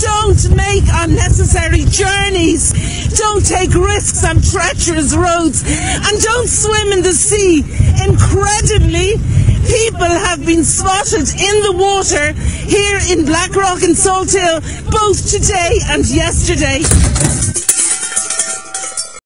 Don't make unnecessary journeys. Don't take risks on treacherous roads. And don't swim in the sea. Incredibly, people have been spotted in the water here in Blackrock and Salthill both today and yesterday.